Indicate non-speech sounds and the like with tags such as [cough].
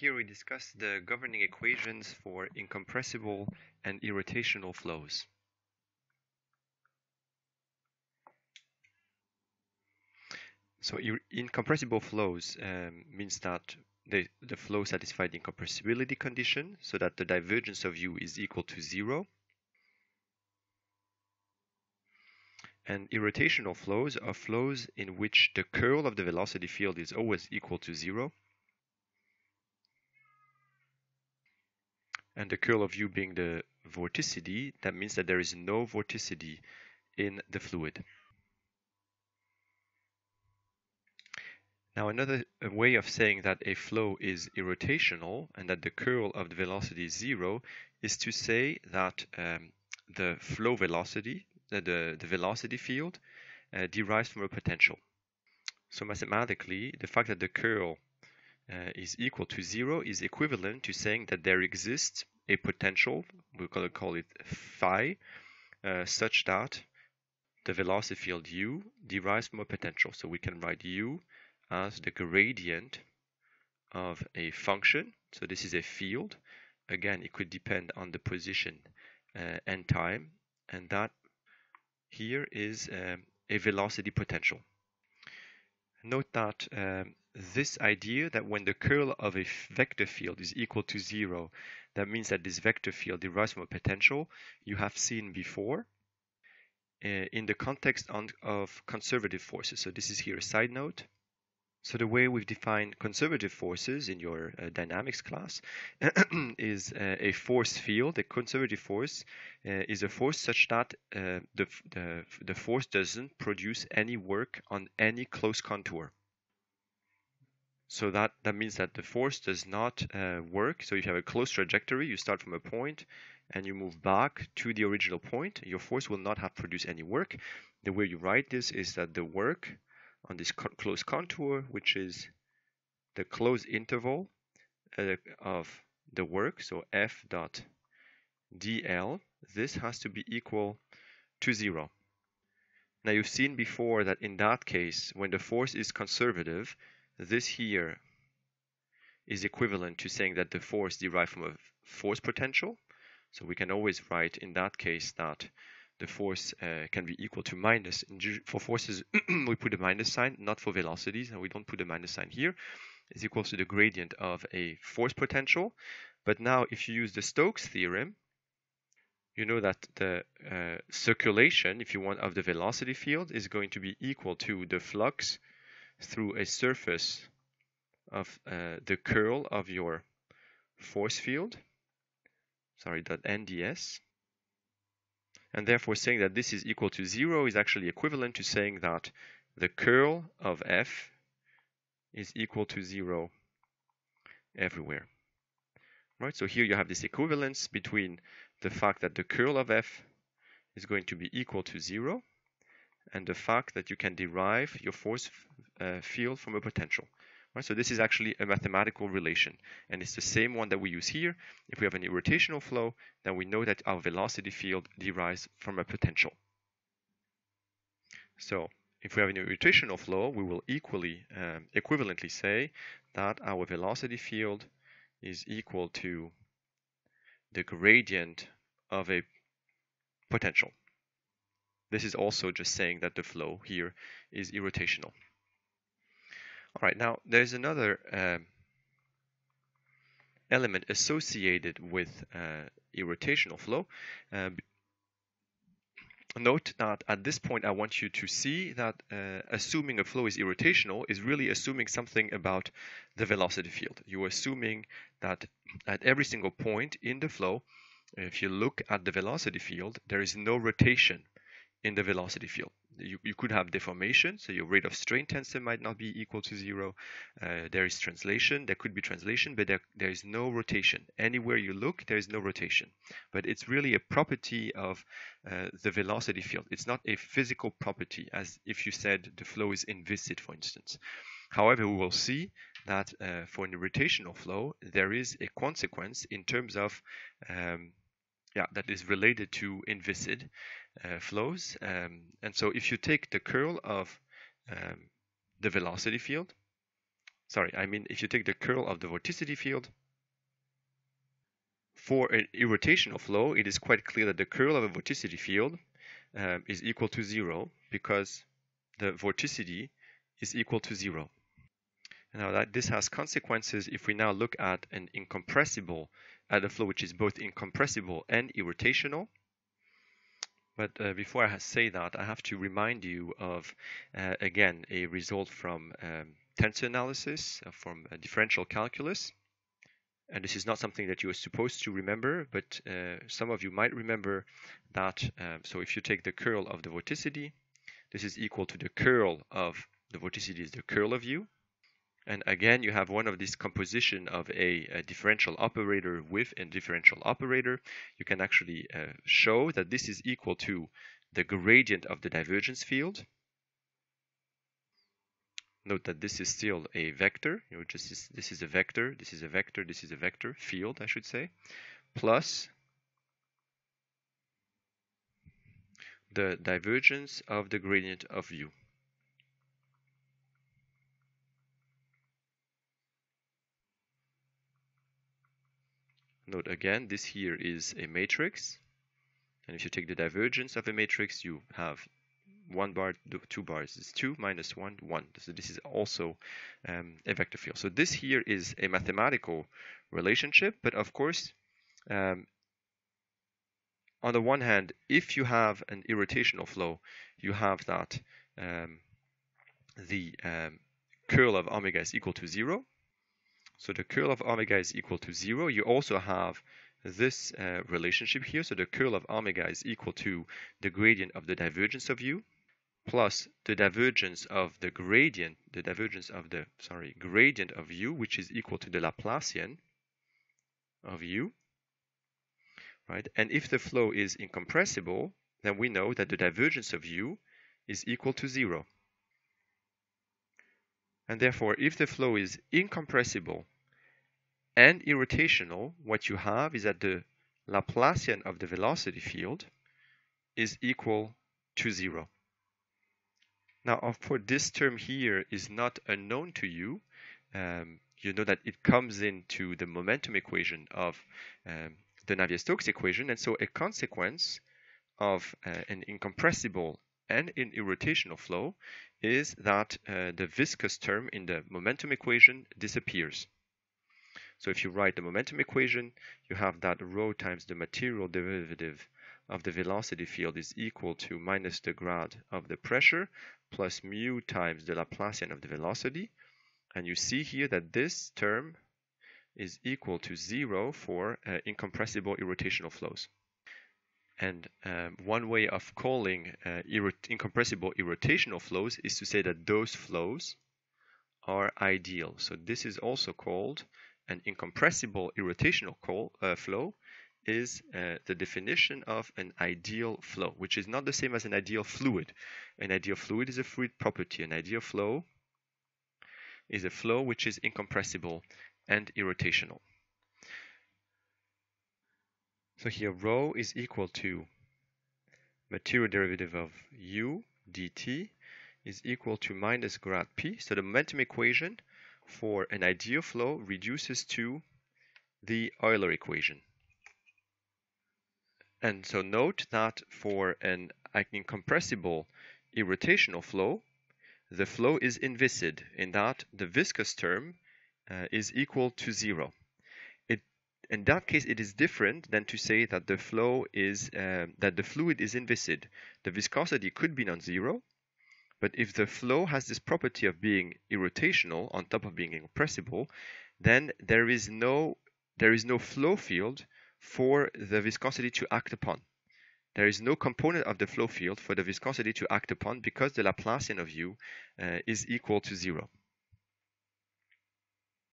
Here we discuss the governing equations for incompressible and irrotational flows. So incompressible flows um, means that the, the flow satisfies the incompressibility condition so that the divergence of u is equal to zero. And irrotational flows are flows in which the curl of the velocity field is always equal to zero and the curl of u being the vorticity, that means that there is no vorticity in the fluid. Now another way of saying that a flow is irrotational and that the curl of the velocity is zero is to say that um, the flow velocity, uh, the, the velocity field, uh, derives from a potential. So mathematically, the fact that the curl uh, is equal to zero is equivalent to saying that there exists a potential, we're going to call it phi, uh, such that the velocity field u derives from a potential. So we can write u as the gradient of a function. So this is a field. Again, it could depend on the position uh, and time, and that here is um, a velocity potential. Note that um, this idea that when the curl of a vector field is equal to zero, that means that this vector field derives from a potential you have seen before uh, in the context on, of conservative forces. So this is here a side note. So the way we've defined conservative forces in your uh, dynamics class [clears throat] is uh, a force field. A conservative force uh, is a force such that the, the, the force doesn't produce any work on any closed contour. So that, that means that the force does not uh, work. So if you have a closed trajectory, you start from a point and you move back to the original point, your force will not have produced any work. The way you write this is that the work on this co closed contour, which is the closed integral uh, of the work, so f dot dl, this has to be equal to zero. Now you've seen before that in that case, when the force is conservative, this here is equivalent to saying that the force derived from a force potential. So we can always write in that case that the force uh, can be equal to minus. For forces, [clears throat] we put a minus sign, not for velocities, and we don't put a minus sign here. It's equal to the gradient of a force potential. But now if you use the Stokes theorem, you know that the uh, circulation, if you want, of the velocity field is going to be equal to the flux through a surface of uh, the curl of your force field, sorry, dot nds. And therefore saying that this is equal to zero is actually equivalent to saying that the curl of f is equal to zero everywhere. Right, so here you have this equivalence between the fact that the curl of f is going to be equal to zero and the fact that you can derive your force uh, field from a potential. Right? So this is actually a mathematical relation, and it's the same one that we use here. If we have an irrotational flow, then we know that our velocity field derives from a potential. So if we have an irrotational flow, we will equally, um, equivalently say that our velocity field is equal to the gradient of a potential. This is also just saying that the flow here is irrotational. All right, now there's another um, element associated with uh, irrotational flow. Uh, note that at this point I want you to see that uh, assuming a flow is irrotational is really assuming something about the velocity field. You're assuming that at every single point in the flow, if you look at the velocity field, there is no rotation in the velocity field. You, you could have deformation, so your rate of strain tensor might not be equal to zero. Uh, there is translation, there could be translation, but there, there is no rotation. Anywhere you look, there is no rotation. But it's really a property of uh, the velocity field. It's not a physical property, as if you said the flow is inviscid, for instance. However, we will see that uh, for an rotational flow, there is a consequence in terms of um, yeah, that is related to inviscid flows. Um, and so if you take the curl of um, the velocity field, sorry, I mean if you take the curl of the vorticity field, for an irrotational flow, it is quite clear that the curl of a vorticity field um, is equal to zero because the vorticity is equal to zero. Now that this has consequences if we now look at an incompressible, at a flow which is both incompressible and irrotational. But uh, before I say that, I have to remind you of, uh, again, a result from um, tensor analysis, uh, from differential calculus. And this is not something that you are supposed to remember, but uh, some of you might remember that. Um, so if you take the curl of the vorticity, this is equal to the curl of the vorticity is the curl of u. And again, you have one of this composition of a, a differential operator with a differential operator. You can actually uh, show that this is equal to the gradient of the divergence field. Note that this is still a vector. You know, just is, this is a vector, this is a vector, this is a vector field, I should say, plus the divergence of the gradient of u. Note again, this here is a matrix. And if you take the divergence of a matrix, you have one bar, two bars is two minus one, one. So this is also um, a vector field. So this here is a mathematical relationship, but of course, um, on the one hand, if you have an irrotational flow, you have that um, the um, curl of omega is equal to zero, so the curl of omega is equal to 0. You also have this uh, relationship here. So the curl of omega is equal to the gradient of the divergence of u plus the divergence of the gradient, the divergence of the, sorry, gradient of u, which is equal to the Laplacian of u, right? And if the flow is incompressible, then we know that the divergence of u is equal to 0. And therefore, if the flow is incompressible and irrotational, what you have is that the Laplacian of the velocity field is equal to zero. Now, of course, this term here is not unknown to you. Um, you know that it comes into the momentum equation of um, the Navier-Stokes equation, and so a consequence of uh, an incompressible and an irrotational flow is that uh, the viscous term in the momentum equation disappears. So if you write the momentum equation, you have that rho times the material derivative of the velocity field is equal to minus the grad of the pressure plus mu times the Laplacian of the velocity. And you see here that this term is equal to zero for uh, incompressible irrotational flows. And um, one way of calling uh, incompressible irrotational flows is to say that those flows are ideal. So this is also called an incompressible irrotational uh, flow is uh, the definition of an ideal flow, which is not the same as an ideal fluid. An ideal fluid is a fluid property. An ideal flow is a flow which is incompressible and irrotational. So here rho is equal to material derivative of u dt is equal to minus grad p. So the momentum equation for an ideal flow reduces to the Euler equation. And so note that for an incompressible irrotational flow, the flow is inviscid in that the viscous term uh, is equal to zero It, in that case, it is different than to say that the flow is um, that the fluid is inviscid. The viscosity could be non-zero, but if the flow has this property of being irrotational on top of being incompressible, then there is no there is no flow field for the viscosity to act upon. There is no component of the flow field for the viscosity to act upon because the Laplacian of u uh, is equal to zero.